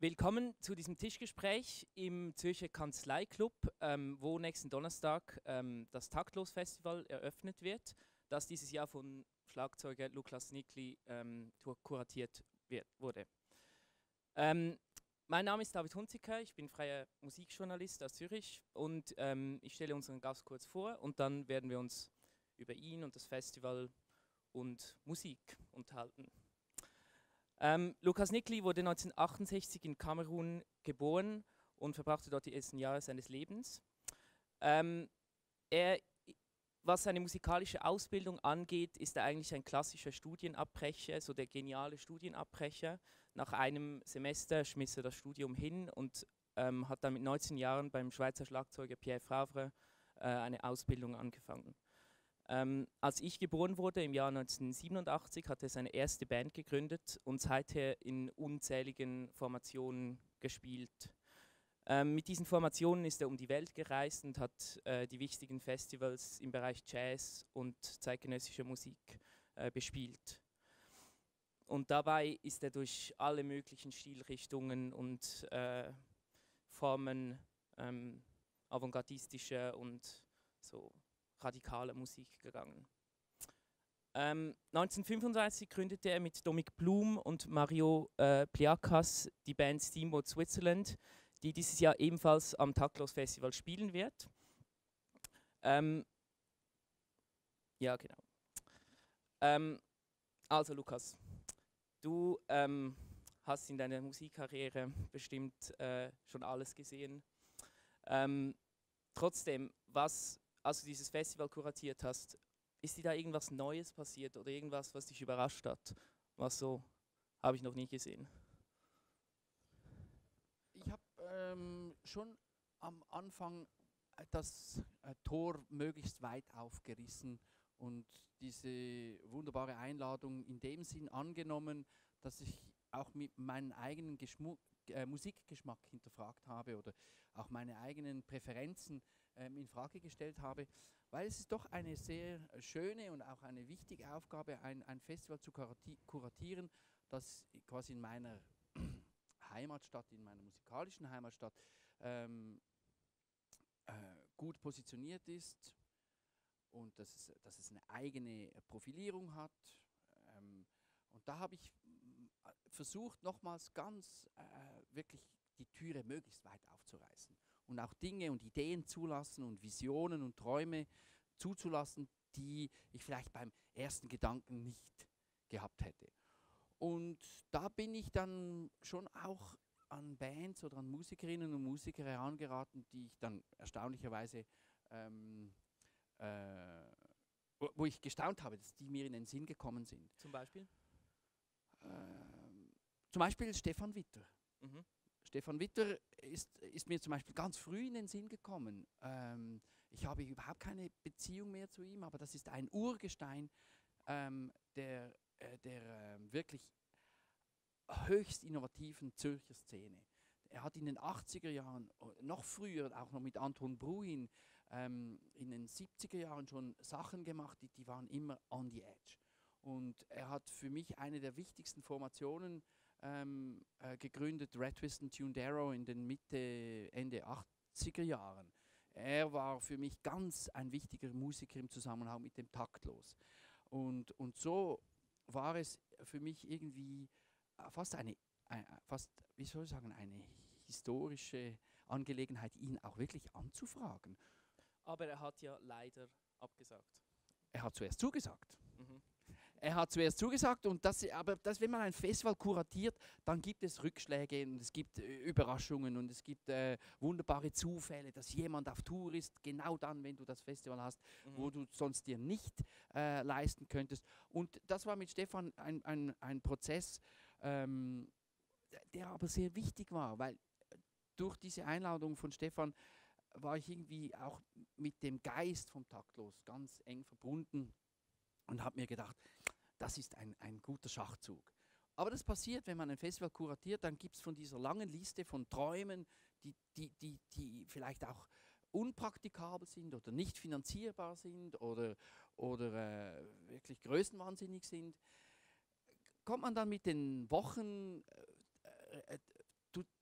Willkommen zu diesem Tischgespräch im Zürcher Kanzleiklub, ähm, wo nächsten Donnerstag ähm, das Taktlos-Festival eröffnet wird, das dieses Jahr von Schlagzeuger Lukas Nikli ähm, kuratiert wird, wurde. Ähm, mein Name ist David Hunziker, ich bin freier Musikjournalist aus Zürich und ähm, ich stelle unseren Gast kurz vor und dann werden wir uns über ihn und das Festival und Musik unterhalten. Ähm, Lukas Nikli wurde 1968 in Kamerun geboren und verbrachte dort die ersten Jahre seines Lebens. Ähm, er, was seine musikalische Ausbildung angeht, ist er eigentlich ein klassischer Studienabbrecher, so der geniale Studienabbrecher. Nach einem Semester schmiss er das Studium hin und ähm, hat dann mit 19 Jahren beim Schweizer Schlagzeuger Pierre Favre äh, eine Ausbildung angefangen. Ähm, als ich geboren wurde im Jahr 1987, hat er seine erste Band gegründet und seither in unzähligen Formationen gespielt. Ähm, mit diesen Formationen ist er um die Welt gereist und hat äh, die wichtigen Festivals im Bereich Jazz und zeitgenössischer Musik äh, bespielt. Und dabei ist er durch alle möglichen Stilrichtungen und äh, Formen ähm, avantgardistischer und so radikale Musik gegangen. Ähm, 1935 gründete er mit Dominic Blum und Mario äh, Pliakas die Band Steamboat Switzerland, die dieses Jahr ebenfalls am Taktlos Festival spielen wird. Ähm, ja, genau. Ähm, also Lukas, du ähm, hast in deiner Musikkarriere bestimmt äh, schon alles gesehen. Ähm, trotzdem, was als du dieses Festival kuratiert hast, ist dir da irgendwas Neues passiert oder irgendwas, was dich überrascht hat? Was so habe ich noch nie gesehen. Ich habe ähm, schon am Anfang äh, das äh, Tor möglichst weit aufgerissen und diese wunderbare Einladung in dem Sinn angenommen, dass ich auch mit meinem eigenen Geschmu äh, Musikgeschmack hinterfragt habe oder auch meine eigenen Präferenzen in Frage gestellt habe, weil es ist doch eine sehr schöne und auch eine wichtige Aufgabe, ein, ein Festival zu kuratieren, das quasi in meiner Heimatstadt, in meiner musikalischen Heimatstadt ähm, äh, gut positioniert ist und dass es, dass es eine eigene Profilierung hat. Ähm, und da habe ich äh, versucht, nochmals ganz äh, wirklich die Türe möglichst weit aufzureißen und auch Dinge und Ideen zulassen und Visionen und Träume zuzulassen, die ich vielleicht beim ersten Gedanken nicht gehabt hätte. Und da bin ich dann schon auch an Bands oder an Musikerinnen und Musiker herangeraten, die ich dann erstaunlicherweise, ähm, äh, wo, wo, ich gestaunt habe, dass die mir in den Sinn gekommen sind. Zum Beispiel? Ähm, zum Beispiel Stefan Witter. Mhm. Stefan Witter ist, ist, mir zum Beispiel ganz früh in den Sinn gekommen. Ähm, ich habe überhaupt keine Beziehung mehr zu ihm, aber das ist ein Urgestein ähm, der, äh, der äh, wirklich höchst innovativen Zürcher Szene. Er hat in den 80er Jahren, noch früher, auch noch mit Anton Bruin, ähm, in den 70er Jahren schon Sachen gemacht, die, die waren immer on the edge. Und er hat für mich eine der wichtigsten Formationen ähm, äh, gegründet, Red Twist und Tune Darrow in den Mitte, Ende 80er Jahren. Er war für mich ganz ein wichtiger Musiker im Zusammenhang mit dem Taktlos. Und, und so war es für mich irgendwie fast eine, äh, fast, wie soll ich sagen, eine historische Angelegenheit, ihn auch wirklich anzufragen. Aber er hat ja leider abgesagt. Er hat zuerst zugesagt. Mhm. Er hat zuerst zugesagt, und das, aber das, wenn man ein Festival kuratiert, dann gibt es Rückschläge und es gibt äh, Überraschungen und es gibt äh, wunderbare Zufälle, dass jemand auf Tour ist, genau dann, wenn du das Festival hast, mhm. wo du sonst dir nicht äh, leisten könntest. Und das war mit Stefan ein, ein, ein Prozess, ähm, der aber sehr wichtig war, weil durch diese Einladung von Stefan war ich irgendwie auch mit dem Geist vom Taktlos ganz eng verbunden und habe mir gedacht, das ist ein, ein guter Schachzug. Aber das passiert, wenn man ein Festival kuratiert, dann gibt es von dieser langen Liste von Träumen, die, die, die, die vielleicht auch unpraktikabel sind oder nicht finanzierbar sind oder, oder äh, wirklich größenwahnsinnig sind, kommt man dann mit den Wochen, äh, äh,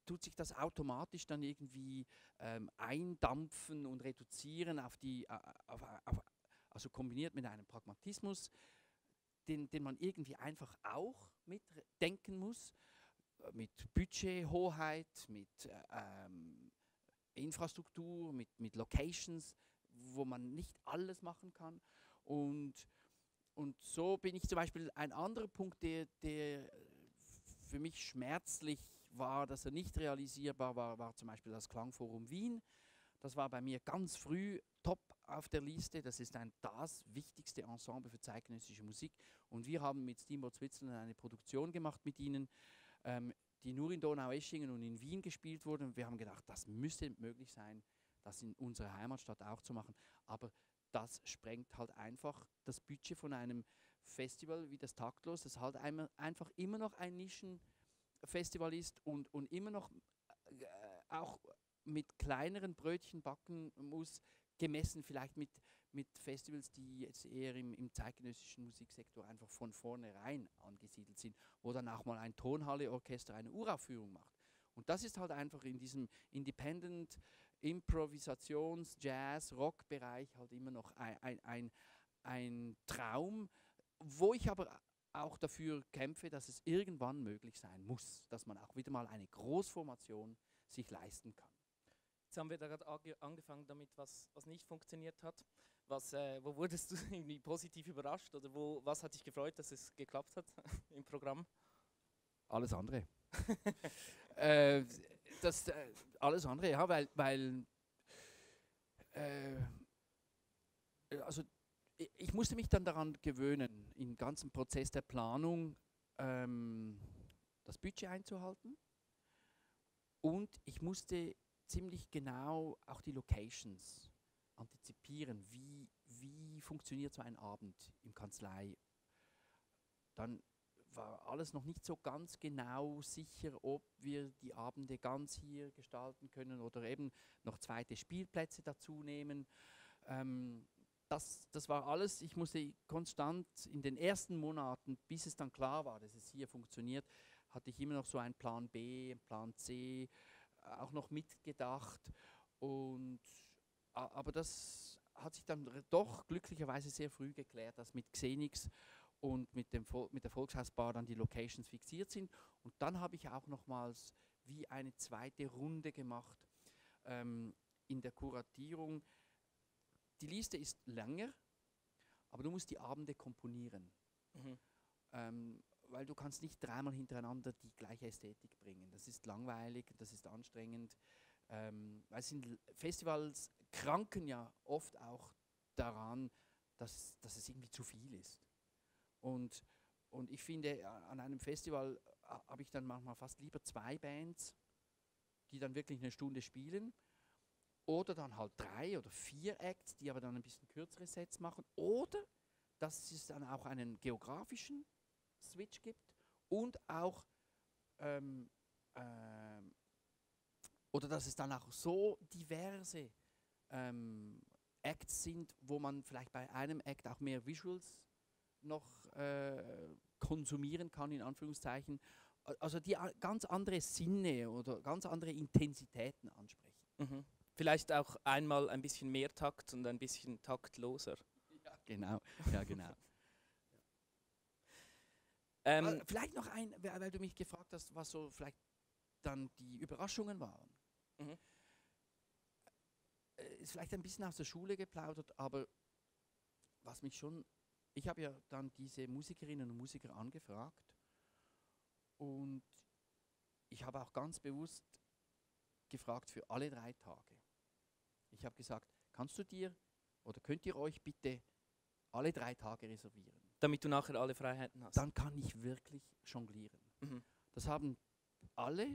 tut sich das automatisch dann irgendwie ähm, eindampfen und reduzieren auf die, äh, auf, auf, also kombiniert mit einem Pragmatismus, den, den man irgendwie einfach auch mitdenken muss, äh, mit Budgethoheit, mit äh, ähm, Infrastruktur, mit, mit Locations, wo man nicht alles machen kann. Und, und so bin ich zum Beispiel ein anderer Punkt, der, der für mich schmerzlich war, dass er nicht realisierbar war, war zum Beispiel das Klangforum Wien. Das war bei mir ganz früh top auf der Liste. Das ist ein das wichtigste Ensemble für zeitgenössische Musik. Und wir haben mit Steamboat Switzerland eine Produktion gemacht mit ihnen, ähm, die nur in Donau-Eschingen und in Wien gespielt wurde. Und wir haben gedacht, das müsste möglich sein, das in unserer Heimatstadt auch zu machen. Aber das sprengt halt einfach das Budget von einem Festival wie das Taktlos, das halt einfach immer noch ein Nischenfestival ist und, und immer noch äh, auch mit kleineren Brötchen backen muss, gemessen vielleicht mit, mit Festivals, die jetzt eher im, im zeitgenössischen Musiksektor einfach von vornherein angesiedelt sind, wo dann auch mal ein Tonhalle-Orchester eine Uraufführung macht. Und das ist halt einfach in diesem Independent Improvisations-, Jazz-, Rock-Bereich halt immer noch ein, ein, ein, ein Traum, wo ich aber auch dafür kämpfe, dass es irgendwann möglich sein muss, dass man auch wieder mal eine Großformation sich leisten kann. Jetzt haben wir da gerade angefangen damit, was, was nicht funktioniert hat. Was, äh, wo wurdest du irgendwie positiv überrascht oder wo, was hat dich gefreut, dass es geklappt hat im Programm? Alles andere. äh, das, äh, alles andere, ja, weil, weil äh, also ich musste mich dann daran gewöhnen, im ganzen Prozess der Planung ähm, das Budget einzuhalten. Und ich musste ziemlich genau auch die Locations antizipieren. Wie, wie funktioniert so ein Abend im Kanzlei? Dann war alles noch nicht so ganz genau sicher, ob wir die Abende ganz hier gestalten können oder eben noch zweite Spielplätze dazu nehmen. Ähm, das, das war alles, ich musste konstant in den ersten Monaten, bis es dann klar war, dass es hier funktioniert, hatte ich immer noch so einen Plan B, einen Plan C, auch noch mitgedacht. Und, aber das hat sich dann doch glücklicherweise sehr früh geklärt, dass mit Xenix und mit, dem, mit der Volkshausbar dann die Locations fixiert sind. Und dann habe ich auch nochmals wie eine zweite Runde gemacht ähm, in der Kuratierung. Die Liste ist länger, aber du musst die Abende komponieren. Mhm. Ähm, weil du kannst nicht dreimal hintereinander die gleiche Ästhetik bringen. Das ist langweilig, das ist anstrengend. Ähm, weil sind Festivals kranken ja oft auch daran, dass, dass es irgendwie zu viel ist. Und, und ich finde, an einem Festival habe ich dann manchmal fast lieber zwei Bands, die dann wirklich eine Stunde spielen. Oder dann halt drei oder vier Acts, die aber dann ein bisschen kürzere Sets machen. Oder dass es dann auch einen geografischen Switch gibt und auch ähm, ähm, oder dass es dann auch so diverse ähm, Acts sind, wo man vielleicht bei einem Act auch mehr Visuals noch äh, konsumieren kann, in Anführungszeichen. Also die ganz andere Sinne oder ganz andere Intensitäten ansprechen. Mhm. Vielleicht auch einmal ein bisschen mehr Takt und ein bisschen taktloser. Ja, genau. Ja, genau. Ähm, vielleicht noch ein, weil du mich gefragt hast, was so vielleicht dann die Überraschungen waren. Mhm. Äh, ist vielleicht ein bisschen aus der Schule geplaudert, aber was mich schon, ich habe ja dann diese Musikerinnen und Musiker angefragt und ich habe auch ganz bewusst gefragt für alle drei Tage. Ich habe gesagt, kannst du dir oder könnt ihr euch bitte alle drei Tage reservieren? Damit du nachher alle Freiheiten hast. Dann kann ich wirklich jonglieren. Mhm. Das haben alle,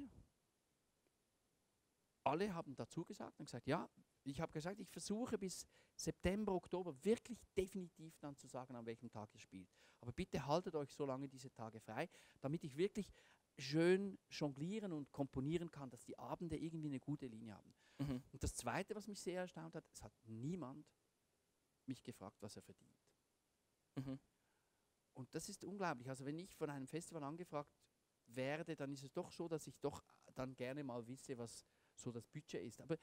alle haben dazu gesagt und gesagt, ja, ich habe gesagt, ich versuche bis September, Oktober wirklich definitiv dann zu sagen, an welchem Tag ihr spielt. Aber bitte haltet euch so lange diese Tage frei, damit ich wirklich schön jonglieren und komponieren kann, dass die Abende irgendwie eine gute Linie haben. Mhm. Und das Zweite, was mich sehr erstaunt hat, es hat niemand mich gefragt, was er verdient. Mhm. Und das ist unglaublich. Also wenn ich von einem Festival angefragt werde, dann ist es doch so, dass ich doch dann gerne mal wisse, was so das Budget ist. Aber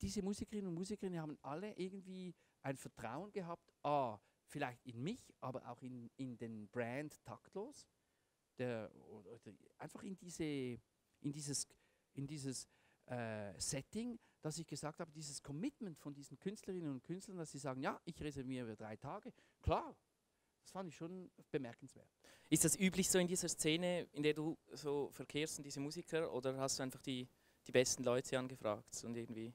diese Musikerinnen und Musiker haben alle irgendwie ein Vertrauen gehabt, a, vielleicht in mich, aber auch in, in den Brand taktlos, der, oder, oder einfach in, diese, in dieses, in dieses äh, Setting, dass ich gesagt habe, dieses Commitment von diesen Künstlerinnen und Künstlern, dass sie sagen, ja, ich reserviere drei Tage, klar, das fand ich schon bemerkenswert. Ist das üblich so in dieser Szene, in der du so verkehrst, in diese Musiker, oder hast du einfach die, die besten Leute angefragt und irgendwie?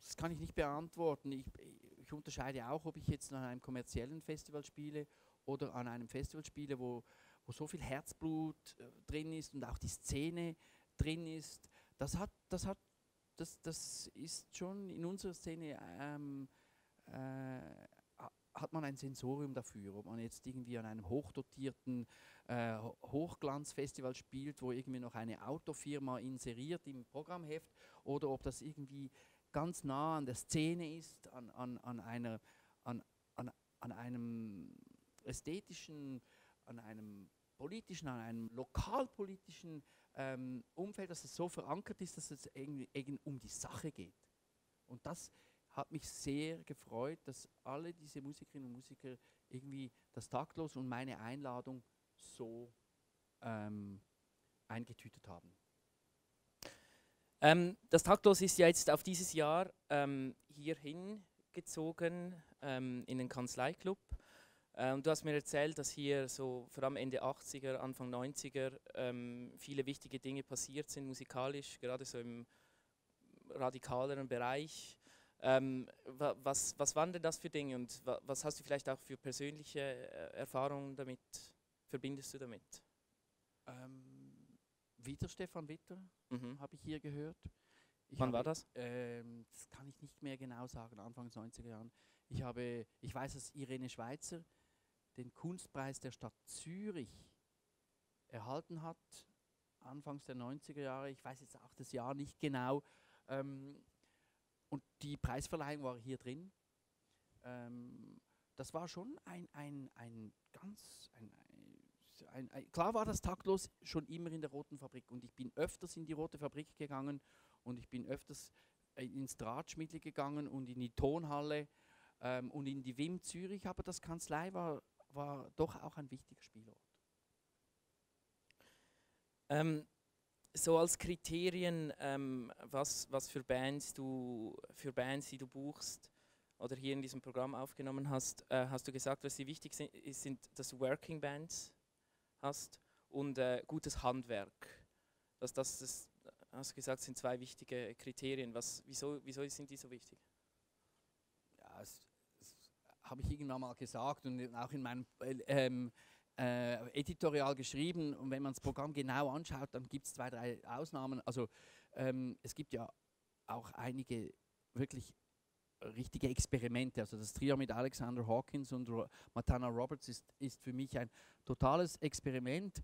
Das kann ich nicht beantworten. Ich, ich unterscheide auch, ob ich jetzt an einem kommerziellen Festival spiele oder an einem Festival spiele, wo, wo so viel Herzblut äh, drin ist und auch die Szene drin ist. Das hat, das hat, das, das ist schon in unserer Szene ähm, äh, hat man ein Sensorium dafür, ob man jetzt irgendwie an einem hochdotierten äh, Hochglanzfestival spielt, wo irgendwie noch eine Autofirma inseriert im Programmheft oder ob das irgendwie ganz nah an der Szene ist, an, an, an, einer, an, an, an einem ästhetischen, an einem politischen, an einem lokalpolitischen ähm, Umfeld, dass es so verankert ist, dass es irgendwie, um die Sache geht. Und das hat mich sehr gefreut, dass alle diese Musikerinnen und Musiker irgendwie das Taktlos und meine Einladung so ähm, eingetütet haben. Ähm, das Taktlos ist ja jetzt auf dieses Jahr ähm, hierhin gezogen ähm, in den Kanzleiclub. Ähm, du hast mir erzählt, dass hier so vor allem Ende 80er, Anfang 90er ähm, viele wichtige Dinge passiert sind, musikalisch, gerade so im radikaleren Bereich. Ähm, was, was waren denn das für Dinge und was hast du vielleicht auch für persönliche äh, Erfahrungen damit, verbindest du damit? Ähm, wieder Stefan Witter, mhm. habe ich hier gehört. Ich Wann habe, war das? Ähm, das kann ich nicht mehr genau sagen, Anfang 90er Jahren. Ich, habe, ich weiß, dass Irene Schweizer den Kunstpreis der Stadt Zürich erhalten hat, Anfangs der 90er Jahre. Ich weiß jetzt auch das Jahr nicht genau. Ähm, und die Preisverleihung war hier drin. Ähm, das war schon ein, ein, ein ganz, ein, ein, ein, klar war das taktlos schon immer in der Roten Fabrik und ich bin öfters in die Rote Fabrik gegangen und ich bin öfters äh, ins Drahtschmiedel gegangen und in die Tonhalle ähm, und in die WIM Zürich, aber das Kanzlei war, war doch auch ein wichtiger Spielort. Ähm, so als Kriterien, ähm, was, was für Bands du für Bands, die du buchst oder hier in diesem Programm aufgenommen hast, äh, hast du gesagt, was dir wichtig sind, sind, dass du Working Bands hast und äh, gutes Handwerk. Dass das, das, hast du gesagt, sind zwei wichtige Kriterien. Was, wieso, wieso sind die so wichtig? Ja, das, das habe ich irgendwann mal gesagt und auch in meinem äh, ähm, äh, editorial geschrieben und wenn man das Programm genau anschaut, dann gibt es zwei, drei Ausnahmen. Also ähm, es gibt ja auch einige wirklich richtige Experimente. Also das Trio mit Alexander Hawkins und Ro Matana Roberts ist, ist für mich ein totales Experiment.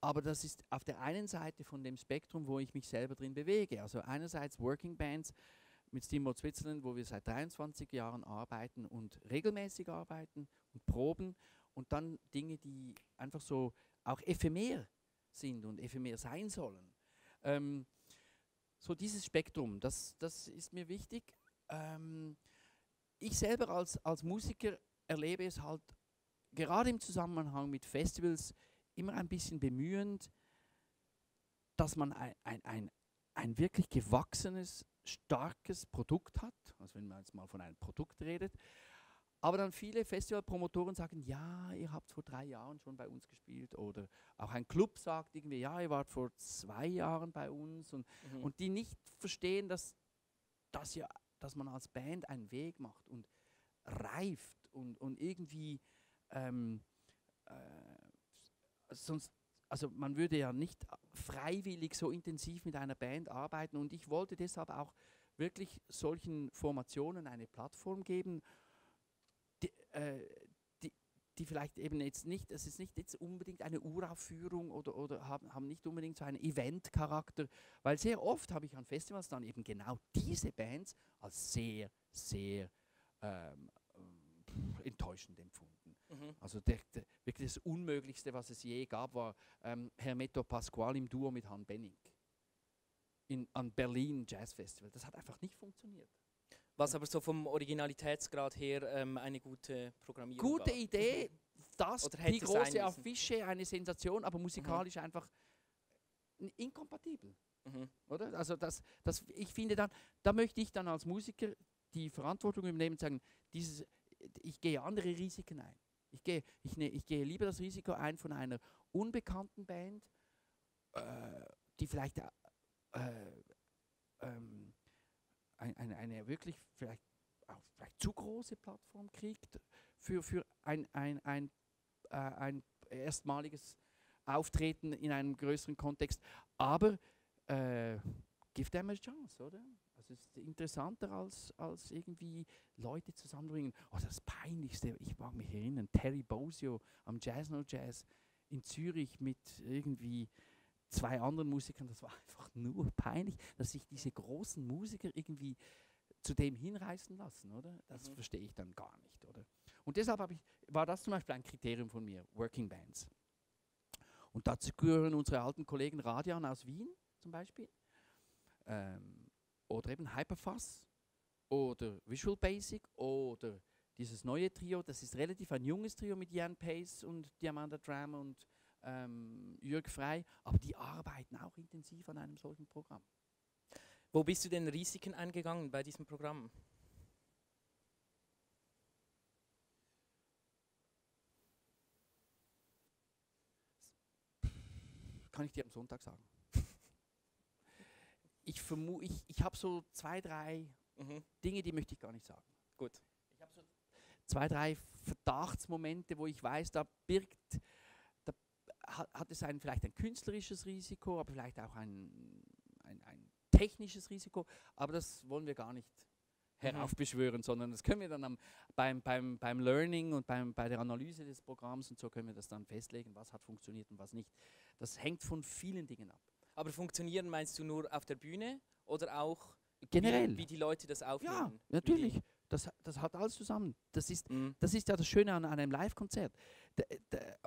Aber das ist auf der einen Seite von dem Spektrum, wo ich mich selber drin bewege. Also einerseits Working Bands mit Steamboat Switzerland, wo wir seit 23 Jahren arbeiten und regelmäßig arbeiten und proben und dann Dinge, die einfach so auch ephemer sind und ephemer sein sollen. Ähm, so dieses Spektrum, das, das ist mir wichtig. Ähm, ich selber als, als Musiker erlebe es halt gerade im Zusammenhang mit Festivals immer ein bisschen bemühend, dass man ein, ein, ein, ein wirklich gewachsenes, starkes Produkt hat, also wenn man jetzt mal von einem Produkt redet, aber dann viele Festivalpromotoren sagen, ja, ihr habt vor drei Jahren schon bei uns gespielt. Oder auch ein Club sagt irgendwie, ja, ihr wart vor zwei Jahren bei uns. Und, mhm. und die nicht verstehen, dass, dass, ja, dass man als Band einen Weg macht und reift und, und irgendwie ähm, äh, sonst also man würde ja nicht freiwillig so intensiv mit einer Band arbeiten und ich wollte deshalb auch wirklich solchen Formationen eine Plattform geben äh, die, die, vielleicht eben jetzt nicht, es ist nicht jetzt unbedingt eine Uraufführung oder, oder haben, haben nicht unbedingt so einen Event-Charakter, weil sehr oft habe ich an Festivals dann eben genau diese Bands als sehr, sehr ähm, enttäuschend empfunden. Mhm. Also der, der, wirklich das Unmöglichste, was es je gab, war ähm, Hermeto Pasquale im Duo mit Han Benning in, an Berlin Jazz Festival. Das hat einfach nicht funktioniert. Was aber so vom Originalitätsgrad her ähm, eine gute Programmierung Gute war. Idee, das, Oder die große müssen. Affische, eine Sensation, aber musikalisch einfach n- inkompatibel. Mhm. Oder? Also das, das, ich finde dann, da möchte ich dann als Musiker die Verantwortung übernehmen und sagen, dieses, ich gehe andere Risiken ein. Ich gehe, ich, ne, ich gehe lieber das Risiko ein von einer unbekannten Band, äh, die vielleicht äh, ähm, eine, eine wirklich vielleicht auch vielleicht zu große Plattform kriegt für, für ein, ein, ein, äh, ein erstmaliges Auftreten in einem größeren Kontext. Aber äh, give them a chance, oder? Also es ist interessanter als, als irgendwie Leute zusammenbringen. Oh, das Peinlichste, ich mag mich erinnern, Terry Bosio am Jazz No Jazz in Zürich mit irgendwie zwei anderen Musikern, das war einfach nur peinlich, dass sich diese großen Musiker irgendwie zu dem hinreißen lassen, oder? Das Mhm. verstehe ich dann gar nicht, oder? Und deshalb ich, war das zum Beispiel ein Kriterium von mir, Working Bands. Und dazu gehören unsere alten Kollegen Radian aus Wien zum Beispiel, ähm, oder eben Hyperfuzz, oder Visual Basic, oder dieses neue Trio, das ist relativ ein junges Trio mit Jan Pace und Diamanda Dram und ähm, Jörg Frei, aber die arbeiten auch intensiv an einem solchen Programm. Wo bist du denn Risiken eingegangen bei diesem Programm? Kann ich dir am Sonntag sagen. ich vermute, ich, ich habe so zwei, drei Mhm. Dinge, die möchte ich gar nicht sagen. Gut. Ich habe so zwei, drei Verdachtsmomente, wo ich weiß, da birgt, hat, es ein, vielleicht ein künstlerisches Risiko, aber vielleicht auch ein, ein, ein technisches Risiko, aber das wollen wir gar nicht heraufbeschwören, sondern das können wir dann am, beim, beim, beim Learning und beim, bei der Analyse des Programms und so können wir das dann festlegen, was hat funktioniert und was nicht. Das hängt von vielen Dingen ab. Aber funktionieren meinst du nur auf der Bühne oder auch Generell. Wie, wie die Leute das aufnehmen? ja, natürlich. Das, das hat alles zusammen. Das ist, Mhm. Das ist ja das Schöne an einem Live-Konzert.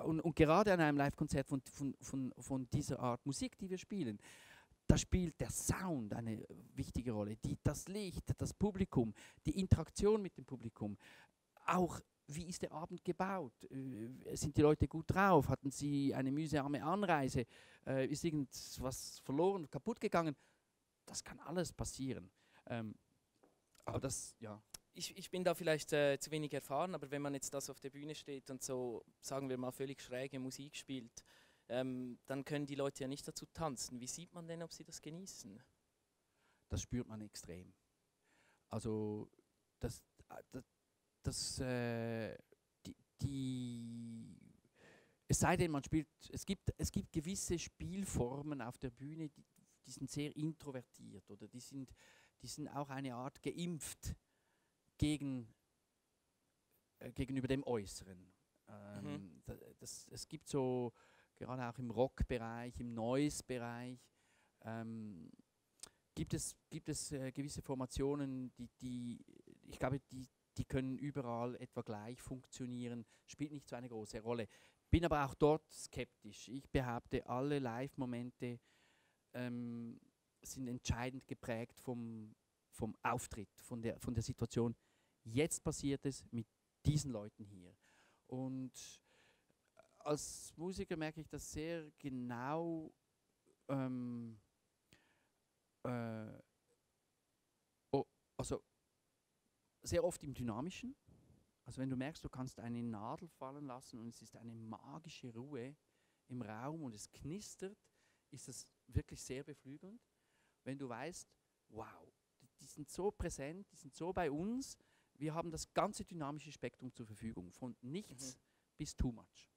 Und, und gerade an einem Live-Konzert von, von, von, von dieser Art Musik, die wir spielen, da spielt der Sound eine wichtige Rolle. Die, das Licht, das Publikum, die Interaktion mit dem Publikum. Auch, wie ist der Abend gebaut? Äh, Sind die Leute gut drauf? Hatten sie eine mühsame Anreise? Äh, Ist irgendwas verloren, kaputt gegangen? Das kann alles passieren. Ähm, aber das, ja. Ich, ich bin da vielleicht äh, zu wenig erfahren, aber wenn man jetzt das auf der Bühne steht und so, sagen wir mal, völlig schräge Musik spielt, ähm, dann können die Leute ja nicht dazu tanzen. Wie sieht man denn, ob sie das genießen? das spürt man extrem. Also das, äh, das, das äh, die, die, es sei denn, man spielt, es gibt, es gibt gewisse Spielformen auf der Bühne, die, die sind sehr introvertiert oder die sind, die sind auch eine Art geimpft gegen, äh, gegenüber dem Äußeren. Ähm, da, das, es gibt so, gerade auch im Rockbereich, im Noise-Bereich, ähm, gibt es, gibt es äh, gewisse Formationen, die, die ich glaube, die, die können überall etwa gleich funktionieren, spielt nicht so eine große Rolle. Bin aber auch dort skeptisch. Ich behaupte, alle Live-Momente ähm, sind entscheidend geprägt vom, vom Auftritt, von der, von der Situation. Jetzt passiert es mit diesen Leuten hier. Und als Musiker merke ich das sehr genau. Ähm, äh, oh, also sehr oft im Dynamischen. Also wenn du merkst, du kannst eine Nadel fallen lassen und es ist eine magische Ruhe im Raum und es knistert, ist das wirklich sehr beflügelnd. Wenn du weißt, wow, die, die sind so präsent, die sind so bei uns, wir haben das ganze dynamische Spektrum zur Verfügung, von nichts bis too much.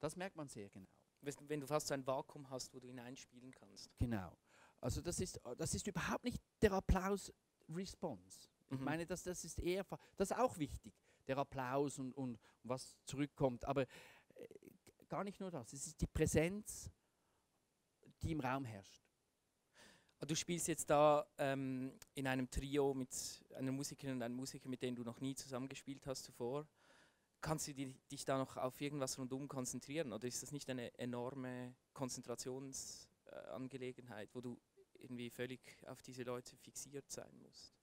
Das merkt man sehr genau. Wenn du fast so ein Vakuum hast, wo du hineinspielen kannst. Genau. Also das ist, das ist überhaupt nicht der Applaus-Response. Ich Mhm. meine, das, das ist eher, das ist auch wichtig, der Applaus und, und was zurückkommt. Aber äh, gar nicht nur das, es ist die Präsenz, die im Raum herrscht. Du spielst jetzt da ähm, in einem Trio mit einer Musikerin und einem Musiker, mit denen du noch nie zusammengespielt hast zuvor. kannst du die, dich da noch auf irgendwas rundum konzentrieren? Oder ist das nicht eine enorme Konzentrationsangelegenheit, wo du irgendwie völlig auf diese Leute fixiert sein musst?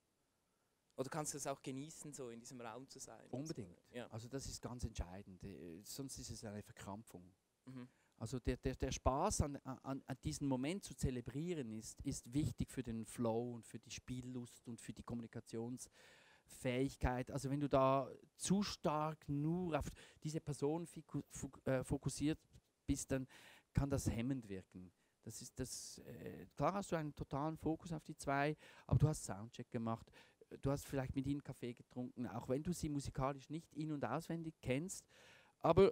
Oder kannst du es auch genießen, so in diesem Raum zu sein? Unbedingt. Ja. Also das ist ganz entscheidend. Äh, sonst ist es eine Verkrampfung. Mhm. Also der, der, der Spaß an, an, an diesen Moment zu zelebrieren ist, ist wichtig für den Flow und für die Spiellust und für die Kommunikationsfähigkeit. Also wenn du da zu stark nur auf diese Person äh, fokussiert bist, dann kann das hemmend wirken. Das ist das, äh, klar hast du einen totalen Fokus auf die zwei, aber du hast Soundcheck gemacht, du hast vielleicht mit ihnen Kaffee getrunken, auch wenn du sie musikalisch nicht in- und auswendig kennst. Aber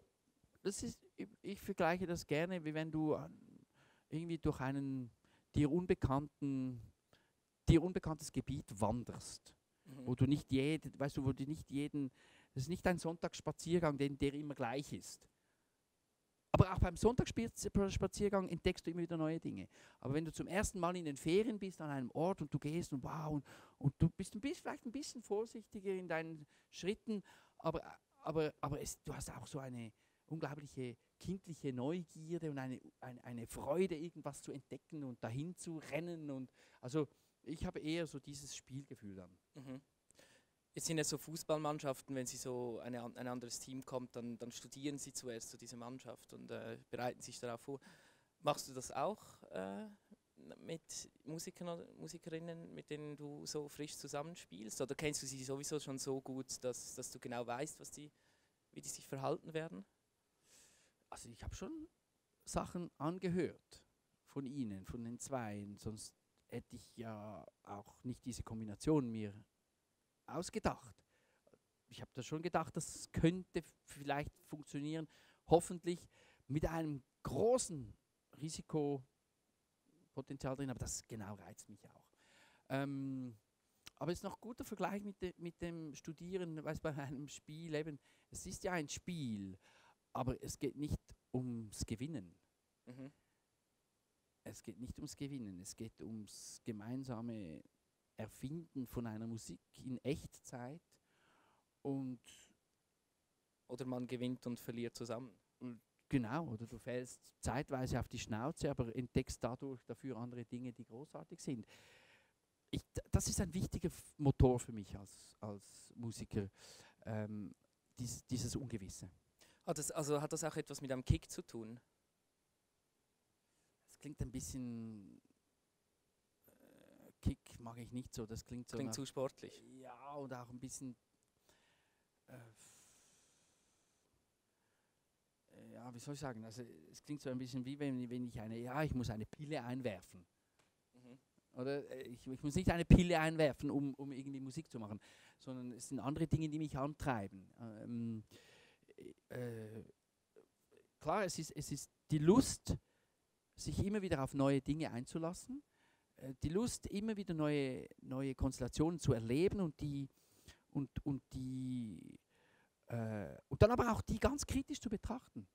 das ist, ich vergleiche das gerne, wie wenn du irgendwie durch einen dir unbekannten, dir unbekanntes Gebiet wanderst, mhm. wo du nicht jeden, weißt du, wo du nicht jeden, das ist nicht ein Sonntagsspaziergang, den, der immer gleich ist. Aber auch beim Sonntagsspaziergang entdeckst du immer wieder neue Dinge. Aber wenn du zum ersten Mal in den Ferien bist an einem Ort und du gehst und wow, und, und du bist, du bist vielleicht ein bisschen vorsichtiger in deinen Schritten, aber, aber, aber es, du hast auch so eine unglaubliche kindliche Neugierde und eine, eine, eine Freude, irgendwas zu entdecken und dahin zu rennen. Und also ich habe eher so dieses Spielgefühl dann. Mhm. Jetzt sind ja so Fußballmannschaften, wenn sie so eine, ein anderes Team kommt, dann, dann studieren sie zuerst so diese Mannschaft und äh, bereiten sich darauf vor. Machst du das auch äh, mit Musikern Musikerinnen, mit denen du so frisch zusammenspielst? Oder kennst du sie sowieso schon so gut, dass, dass du genau weißt, was die, wie die sich verhalten werden? Also ich habe schon Sachen angehört von ihnen, von den Zweien, sonst hätte ich ja auch nicht diese Kombination mir ausgedacht. Ich habe da schon gedacht, das könnte vielleicht funktionieren, hoffentlich mit einem großen Risikopotenzial drin, aber das genau reizt mich auch. Ähm, aber es ist noch ein guter Vergleich mit, de, mit dem Studieren, weiß bei einem Spiel eben, es ist ja ein Spiel, aber es geht nicht ums Gewinnen. Mhm. Es geht nicht ums Gewinnen, es geht ums gemeinsame Erfinden von einer Musik in Echtzeit und oder man gewinnt und verliert zusammen. Genau, oder du fällst zeitweise auf die Schnauze, aber entdeckst dadurch dafür andere Dinge, die großartig sind. Ich, das ist ein wichtiger Motor für mich als, als Musiker, ähm, dies, dieses Ungewisse. Hat das, also hat das auch etwas mit einem Kick zu tun? Das klingt ein bisschen Kick mag ich nicht so. Das klingt so. Klingt zu sportlich. Ja, und auch ein bisschen. Äh, ja, wie soll ich sagen? Also, es klingt so ein bisschen wie wenn, wenn ich eine. Ja, ich muss eine Pille einwerfen. Mhm. Oder äh, ich, ich, muss nicht eine Pille einwerfen, um, um irgendwie Musik zu machen, sondern es sind andere Dinge, die mich antreiben. Ähm, äh, klar, es ist, es ist die Lust, sich immer wieder auf neue Dinge einzulassen äh, die Lust, immer wieder neue, neue Konstellationen zu erleben und die und, und die äh, und dann aber auch die ganz kritisch zu betrachten.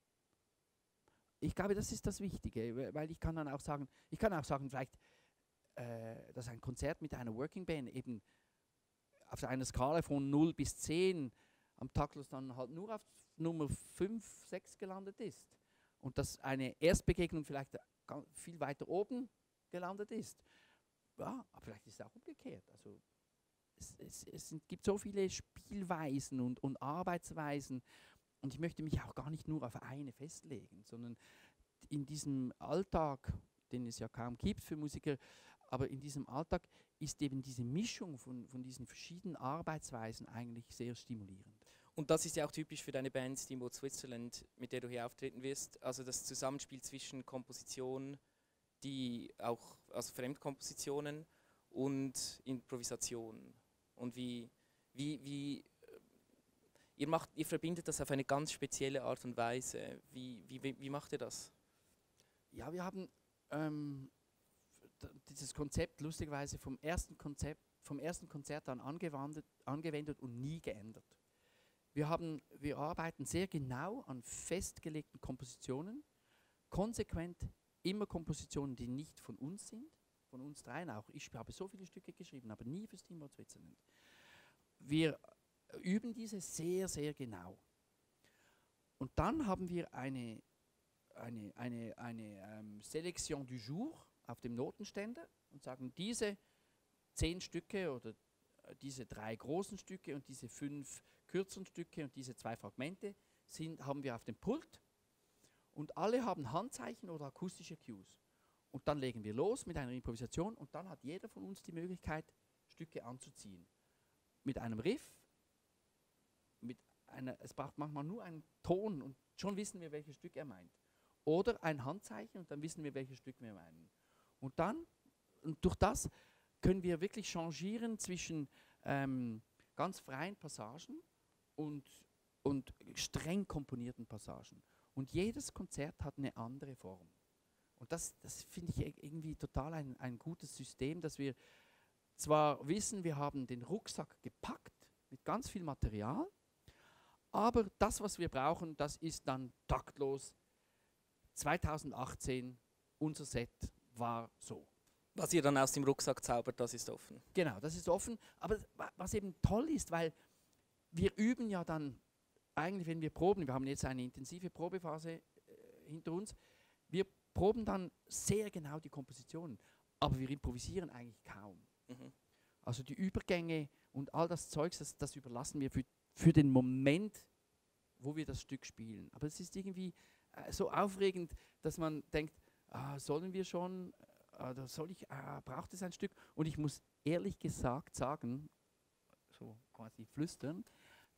Ich glaube, das ist das Wichtige, weil ich kann dann auch sagen, ich kann auch sagen, vielleicht, äh, dass ein Konzert mit einer Working Band eben auf einer Skala von 0 bis 10 am Taktlos dann halt nur auf Nummer 5, 6 gelandet ist. Und dass eine Erstbegegnung vielleicht viel weiter oben gelandet ist. Ja, aber vielleicht ist es auch umgekehrt. Also es, es, es gibt so viele Spielweisen und, und Arbeitsweisen und ich möchte mich auch gar nicht nur auf eine festlegen, sondern in diesem Alltag, den es ja kaum gibt für Musiker, aber in diesem Alltag ist eben diese Mischung von, von diesen verschiedenen Arbeitsweisen eigentlich sehr stimulierend. Und das ist ja auch typisch für deine Band Steamboat Switzerland, mit der du hier auftreten wirst. Also das Zusammenspiel zwischen Komposition, die auch also Fremdkompositionen und Improvisation. Und wie, wie, wie äh, ihr, macht, ihr verbindet das auf eine ganz spezielle Art und Weise. Wie, wie, wie macht ihr das? Ja, wir haben ähm, dieses Konzept lustigerweise vom ersten Konzept, vom ersten Konzert an angewendet, angewendet und nie geändert. Wir, haben, wir arbeiten sehr genau an festgelegten Kompositionen, konsequent immer Kompositionen, die nicht von uns sind, von uns dreien auch. Ich habe so viele Stücke geschrieben, aber nie für Steamboat Switzerland. Wir üben diese sehr, sehr genau. Und dann haben wir eine, eine, eine, eine ähm, Selection du jour auf dem Notenständer und sagen, diese zehn Stücke oder äh, diese drei großen Stücke und diese fünf kürzeren Stücke und diese zwei Fragmente sind, haben wir auf dem Pult und alle haben Handzeichen oder akustische Cues. Und dann legen wir los mit einer Improvisation und dann hat jeder von uns die Möglichkeit, Stücke anzuziehen. Mit einem Riff, mit einer, es braucht manchmal nur einen Ton und schon wissen wir, welches Stück er meint. Oder ein Handzeichen und dann wissen wir, welches Stück wir meinen. Und dann, und durch das können wir wirklich changieren zwischen ähm, ganz freien Passagen und, und streng komponierten Passagen. Und jedes Konzert hat eine andere Form. Und das, das finde ich irgendwie total ein, ein gutes System, dass wir zwar wissen, wir haben den Rucksack gepackt mit ganz viel Material, aber das, was wir brauchen, das ist dann taktlos. 2018, unser Set war so. Was ihr dann aus dem Rucksack zaubert, das ist offen. Genau, das ist offen. Aber was eben toll ist, weil wir üben ja dann eigentlich, wenn wir proben, wir haben jetzt eine intensive Probephase äh, hinter uns, wir proben dann sehr genau die Kompositionen, aber wir improvisieren eigentlich kaum. Mhm. Also die Übergänge und all das Zeugs, das, das überlassen wir für, für den Moment, wo wir das Stück spielen. Aber es ist irgendwie äh, so aufregend, dass man denkt, ah, sollen wir schon oder soll ich, äh, braucht es ein Stück? Und ich muss ehrlich gesagt sagen, so quasi flüstern,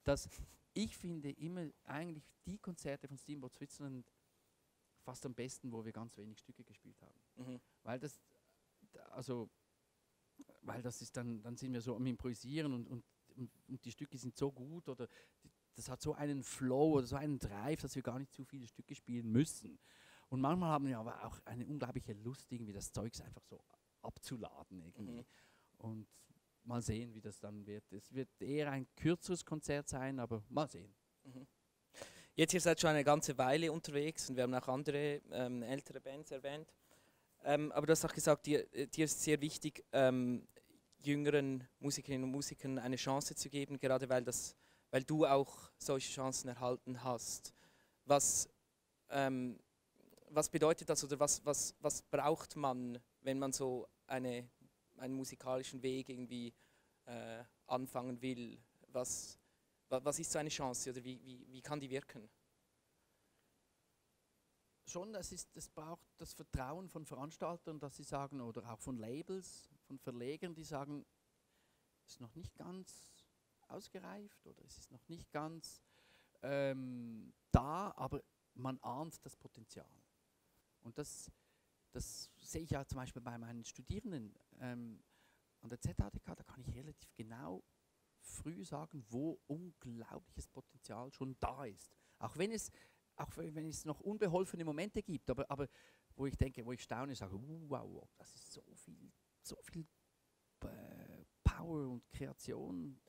dass ich finde immer eigentlich die Konzerte von Steamboat Switzerland fast am besten, wo wir ganz wenig Stücke gespielt haben. Mhm. Weil das, also, weil das ist dann, dann sind wir so am Improvisieren und, und, und die Stücke sind so gut oder die, das hat so einen Flow oder so einen Drive, dass wir gar nicht zu viele Stücke spielen müssen. Und manchmal haben wir aber auch eine unglaubliche Lust, irgendwie das Zeugs einfach so abzuladen. Irgendwie. Mhm. Und mal sehen, wie das dann wird. Es wird eher ein kürzeres Konzert sein, aber mal sehen. Mhm. Jetzt ihr seid schon eine ganze Weile unterwegs und wir haben auch andere ähm, ältere Bands erwähnt. Ähm, aber du hast auch gesagt, dir, dir ist sehr wichtig, ähm, jüngeren Musikerinnen und Musikern eine Chance zu geben, gerade weil, das, weil du auch solche Chancen erhalten hast. Was, ähm, was bedeutet das oder was, was, was braucht man, wenn man so eine, einen musikalischen Weg irgendwie äh, anfangen will? Was, was ist so eine Chance oder wie, wie, wie kann die wirken? Schon, das, ist, das braucht das Vertrauen von Veranstaltern, dass sie sagen, oder auch von Labels, von Verlegern, die sagen, es ist noch nicht ganz ausgereift oder es ist noch nicht ganz ähm, da, aber man ahnt das Potenzial. Und das, das sehe ich ja zum Beispiel bei meinen Studierenden ähm, an der ZADK, da kann ich relativ genau früh sagen, wo unglaubliches Potenzial schon da ist. Auch wenn es, auch wenn es noch unbeholfene Momente gibt, aber, aber wo ich denke, wo ich staune, sage, uh, wow, das ist so viel, so viel äh, Power und Kreation,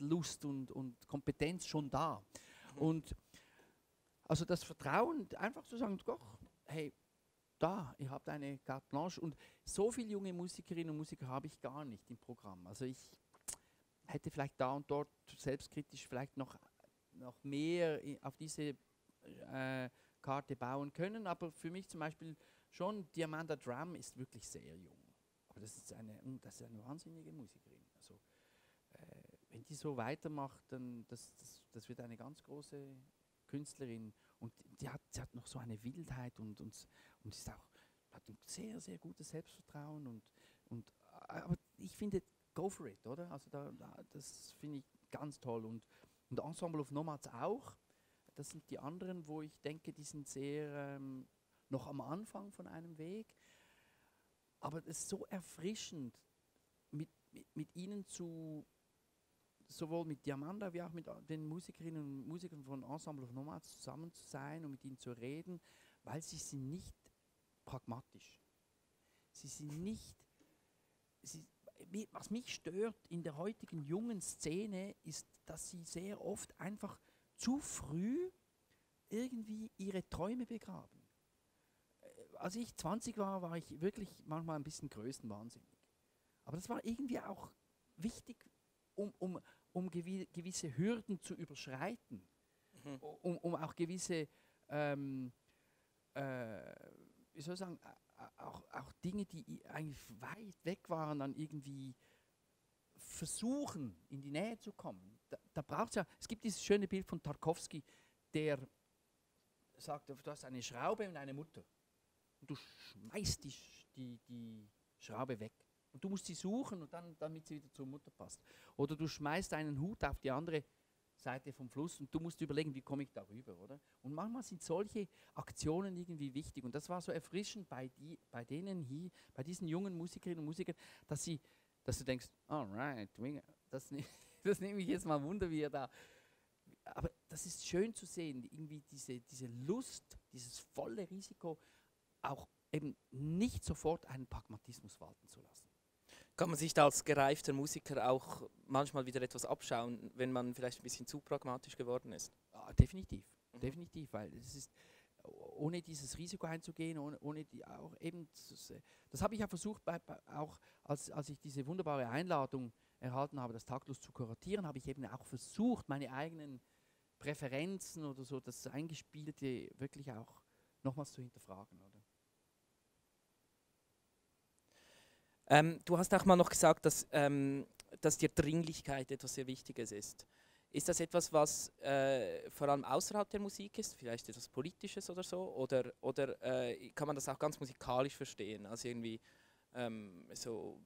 Lust und, und Kompetenz schon da. Mhm. Und also das Vertrauen, einfach zu sagen, doch, hey, da, ihr habt eine carte blanche und so viele junge Musikerinnen und Musiker habe ich gar nicht im Programm. Also ich hätte vielleicht da und dort selbstkritisch vielleicht noch, noch mehr auf diese äh, Karte bauen können, aber für mich zum Beispiel schon Diamanda Drum ist wirklich sehr jung. Aber das ist eine, das ist eine wahnsinnige Musikerin. Also äh, wenn die so weitermacht, dann das, das, das wird eine ganz große Künstlerin und die hat, sie hat noch so eine Wildheit und, und, und ist auch, hat ein sehr, sehr gutes Selbstvertrauen. Und, und, äh, aber ich finde, go for it, oder? Also da, da das finde ich ganz toll. Und, und Ensemble of Nomads auch. Das sind die anderen, wo ich denke, die sind sehr ähm, noch am Anfang von einem Weg. Aber es ist so erfrischend, mit, mit, mit ihnen zu sowohl mit Diamanda wie auch mit den Musikerinnen und Musikern von Ensemble of Nomads zusammen zu sein und mit ihnen zu reden, weil sie sind nicht pragmatisch. Sie sind nicht, sie, was mich stört in der heutigen jungen Szene, ist, dass sie sehr oft einfach zu früh irgendwie ihre Träume begraben. Äh, als ich 20 war, war ich wirklich manchmal ein bisschen größenwahnsinnig. Aber das war irgendwie auch wichtig, um, um um gewisse Hürden zu überschreiten. mhm. um, um auch gewisse, ähm, äh, wie soll ich sagen, auch, auch Dinge, die eigentlich weit weg waren, dann irgendwie versuchen, in die Nähe zu kommen. Da, da braucht es ja, es gibt dieses schöne Bild von Tarkovsky, der sagt, du hast eine Schraube und eine Mutter. Und du schmeißt die, die, die Schraube weg. Und du musst sie suchen, und dann, damit sie wieder zur Mutter passt. Oder du schmeißt einen Hut auf die andere Seite vom Fluss und du musst überlegen, wie komme ich darüber, oder? Und manchmal sind solche Aktionen irgendwie wichtig. Und das war so erfrischend bei, die, bei denen hier, bei diesen jungen Musikerinnen und Musikern, dass, sie, dass du denkst, alright, das, das nehme ich jetzt mal Wunder, wie er da. Aber das ist schön zu sehen, irgendwie diese, diese Lust, dieses volle Risiko, auch eben nicht sofort einen Pragmatismus walten zu lassen. Kann man sich da als gereifter Musiker auch manchmal wieder etwas abschauen, wenn man vielleicht ein bisschen zu pragmatisch geworden ist? Ja, definitiv, mhm. definitiv, weil es ist ohne dieses Risiko einzugehen, ohne, ohne die auch eben, das, habe ich ja versucht, bei, auch als, als ich diese wunderbare Einladung erhalten habe, das Taktlos zu kuratieren, habe ich eben auch versucht, meine eigenen Präferenzen oder so, das Eingespielte wirklich auch nochmals zu hinterfragen. Oder? Ähm, du hast auch mal noch gesagt, dass, ähm, dass dir Dringlichkeit etwas sehr Wichtiges ist. Ist das etwas, was äh, vor allem außerhalb der Musik ist, vielleicht etwas Politisches oder so? Oder, oder äh, kann man das auch ganz musikalisch verstehen? Also irgendwie ähm, so,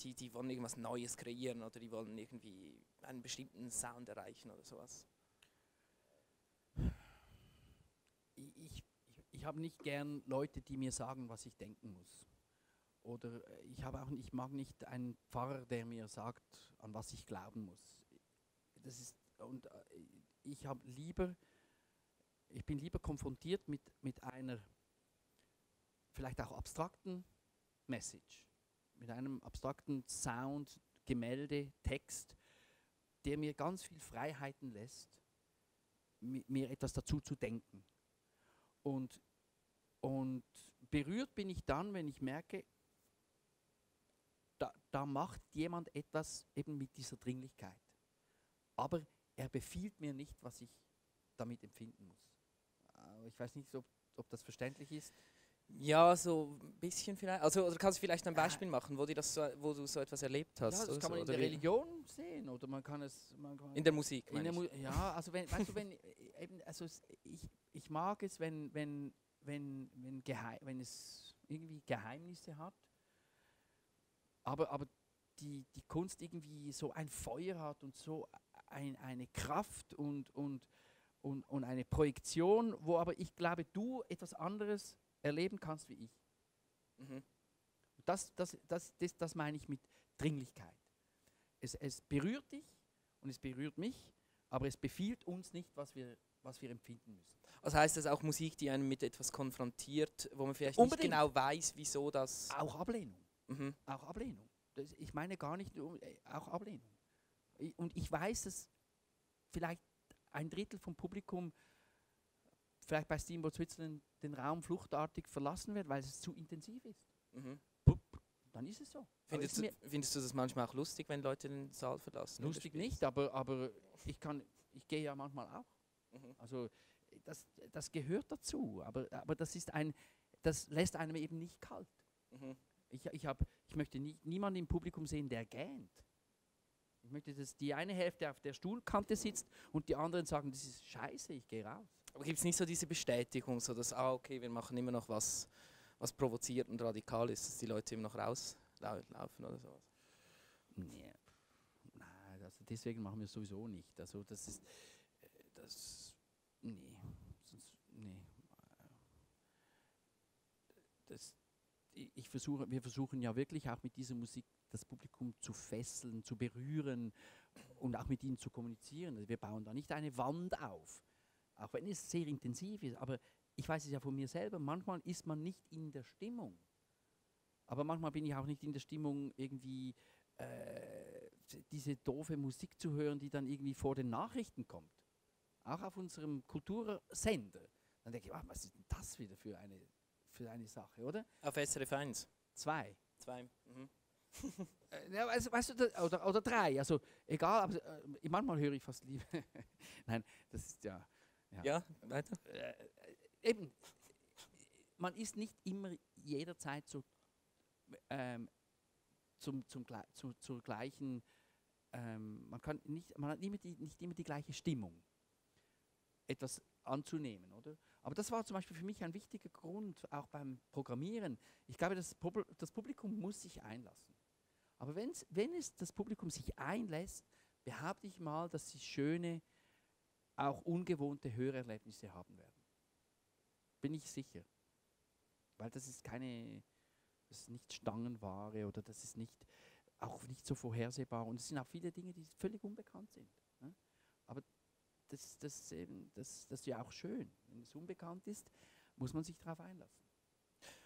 die, die wollen irgendwas Neues kreieren oder die wollen irgendwie einen bestimmten Sound erreichen oder sowas? Ich, ich, ich habe nicht gern Leute, die mir sagen, was ich denken muss. Oder äh, ich, habe auch, ich mag nicht einen Pfarrer, der mir sagt, an was ich glauben muss. Das ist, und äh, ich habe lieber, ich bin lieber konfrontiert mit, mit einer vielleicht auch abstrakten Message, mit einem abstrakten Sound, Gemälde, Text, der mir ganz viel Freiheiten lässt, mir etwas dazu zu denken. Und, und berührt bin ich dann, wenn ich merke, da, da macht jemand etwas eben mit dieser Dringlichkeit. Aber er befiehlt mir nicht, was ich damit empfinden muss. Äh, ich weiß nicht, ob, ob das verständlich ist. Ja, so ein bisschen vielleicht. Also, oder kannst du vielleicht ein Beispiel machen, wo, das so, wo du so etwas erlebt hast? Ja, das kann man so, in der Religion sehen oder man kann es. Man kann in der Musik. In der Mu ja, also wenn, weißt du, wenn äh, eben, also ich, ich mag es, wenn, wenn, wenn, wenn, geheim, wenn es irgendwie Geheimnisse hat aber, aber die, die Kunst irgendwie so ein Feuer hat und so ein, eine Kraft und, und, und, und eine Projektion, wo aber ich glaube, du etwas anderes erleben kannst wie ich. Mhm. Das, das, das, das, das meine ich mit Dringlichkeit. Es, es berührt dich und es berührt mich, aber es befiehlt uns nicht, was wir, was wir empfinden müssen. Also heißt das auch Musik, die einen mit etwas konfrontiert, wo man vielleicht Unbedingt. nicht genau weiß, wieso das... Auch Ablehnung. Mhm. Auch Ablehnung. Das, ich meine gar nicht nur, äh, auch Ablehnung. Und ich weiß, dass vielleicht ein Drittel vom Publikum vielleicht bei Steamboat Switzerland den Raum fluchtartig verlassen wird, weil es zu intensiv ist. Mhm. Dann ist es so. Findest du, findest du das manchmal auch lustig, wenn Leute den Saal verlassen? Lustig nicht, aber, aber ich, kann, ich gehe ja manchmal auch. Mhm. Also das, das gehört dazu, aber, aber das ist ein, das lässt einem eben nicht kalt. Mhm. Ich, ich, hab, ich möchte nie, niemanden im Publikum sehen, der gähnt. Ich möchte, dass die eine Hälfte auf der Stuhlkante sitzt und die anderen sagen, das ist scheiße, ich gehe raus. Aber gibt es nicht so diese Bestätigung, so dass, ah, okay, wir machen immer noch was, was provoziert und radikal ist, dass die Leute immer noch rauslaufen oder sowas? Nee. Nein, also deswegen machen wir es sowieso nicht. Also das ist, äh, das, nee, nee. Das, ich versuche, wir versuchen ja wirklich auch mit dieser Musik das Publikum zu fesseln, zu berühren und auch mit ihnen zu kommunizieren. Also wir bauen da nicht eine Wand auf, auch wenn es sehr intensiv ist. Aber ich weiß es ja von mir selber, manchmal ist man nicht in der Stimmung. Aber manchmal bin ich auch nicht in der Stimmung, irgendwie äh, diese doofe Musik zu hören, die dann irgendwie vor den Nachrichten kommt. Auch auf unserem Kultursender. Dann denke ich, ach, was ist denn das wieder für eine für eine Sache, oder? Auf SRF 1? Zwei. Zwei. Mhm. Äh, ja, also, weißt du, oder, oder drei, also egal, aber äh, manchmal höre ich fast lieber. Nein, das ist ja, Ja, ja weiter. Äh, eben, man ist nicht immer jederzeit so ähm, zum, zum, zu, zur gleichen, ähm, man, kann nicht, man hat immer die, nicht immer die gleiche Stimmung, etwas anzunehmen, oder? Aber das war zum Beispiel für mich ein wichtiger Grund, auch beim Programmieren. Ich glaube, das, Pub das Publikum muss sich einlassen. Aber wenn's, wenn es das Publikum sich einlässt, behaupte ich mal, dass sie schöne, auch ungewohnte Hörerlebnisse haben werden. Bin ich sicher. Weil das ist keine, das ist nicht Stangenware oder das ist nicht, auch nicht so vorhersehbar. Und es sind auch viele Dinge, die völlig unbekannt sind. Das, das, das, das ist ja auch schön. Wenn es unbekannt ist, muss man sich darauf einlassen.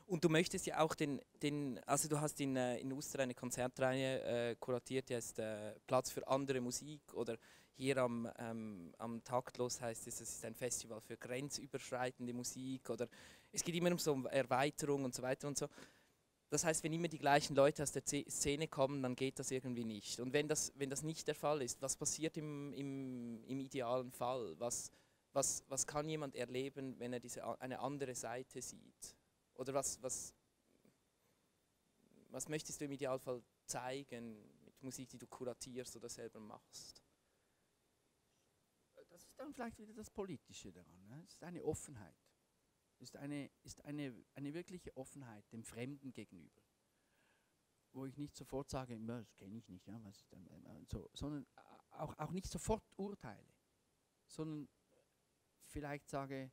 Und du möchtest ja auch den, den also du hast in, äh, in Uster eine Konzertreihe äh, kuratiert, die heißt äh, Platz für andere Musik oder hier am, ähm, am Taktlos heißt es, es ist ein Festival für grenzüberschreitende Musik oder es geht immer um so Erweiterung und so weiter und so. Das heißt, wenn immer die gleichen Leute aus der Szene kommen, dann geht das irgendwie nicht. Und wenn das, wenn das nicht der Fall ist, was passiert im, im, im idealen Fall? Was, was, was kann jemand erleben, wenn er diese, eine andere Seite sieht? Oder was, was, was möchtest du im Idealfall zeigen mit Musik, die du kuratierst oder selber machst? Das ist dann vielleicht wieder das Politische daran. Ne? Es ist eine Offenheit. Ist, eine, ist eine, eine wirkliche Offenheit dem Fremden gegenüber. Wo ich nicht sofort sage, das kenne ich nicht, ja, was ist denn, äh, so, sondern auch, auch nicht sofort urteile, sondern vielleicht sage,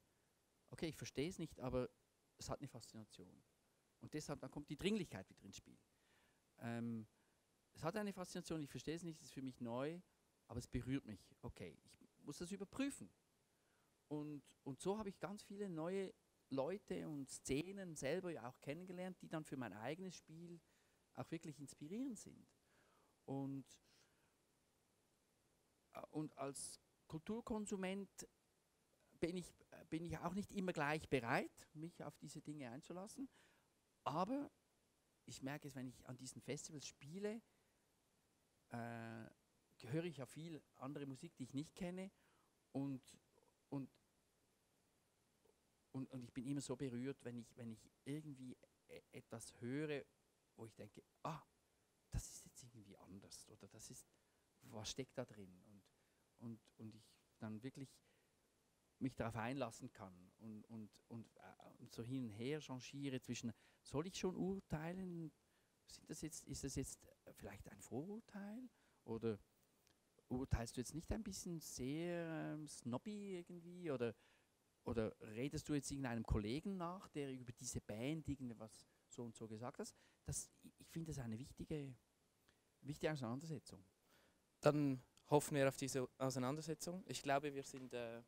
okay, ich verstehe es nicht, aber es hat eine Faszination. Und deshalb, dann kommt die Dringlichkeit wieder ins Spiel. Ähm, es hat eine Faszination, ich verstehe es nicht, es ist für mich neu, aber es berührt mich. Okay, ich muss das überprüfen. Und, und so habe ich ganz viele neue Leute und Szenen selber ja auch kennengelernt, die dann für mein eigenes Spiel auch wirklich inspirierend sind. Und, äh, und als Kulturkonsument bin ich bin ich auch nicht immer gleich bereit, mich auf diese Dinge einzulassen. Aber ich merke es, wenn ich an diesen Festivals spiele, äh, höre ich ja viel andere Musik, die ich nicht kenne. Und, und, und, und ich bin immer so berührt, wenn ich, wenn ich irgendwie e etwas höre, wo ich denke, ah, das ist jetzt irgendwie anders oder das ist, was steckt da drin? Und, und, und ich dann wirklich mich darauf einlassen kann und, und, und, äh, so hin und her changiere zwischen, soll ich schon urteilen? Sind das jetzt, ist das jetzt vielleicht ein Vorurteil? Oder urteilst du jetzt nicht ein bisschen sehr ähm, snobby irgendwie? Oder, oder redest du jetzt irgendeinem Kollegen nach, der über diese Band irgendwas so und so gesagt hat? Das, ich finde das eine wichtige, wichtige Auseinandersetzung. Dann hoffen wir auf diese Auseinandersetzung. Ich glaube, wir sind äh,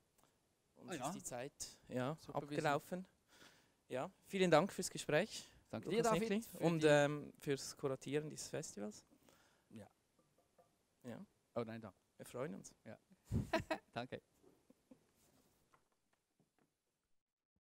uns ah, ja. ist die Zeit ja, abgelaufen. Ja, vielen Dank fürs Gespräch. Danke dir, David. Für und ähm, fürs Kuratieren dieses Festivals. Ja. Ja. Oh nein, danke. Wir freuen uns. Ja. Danke.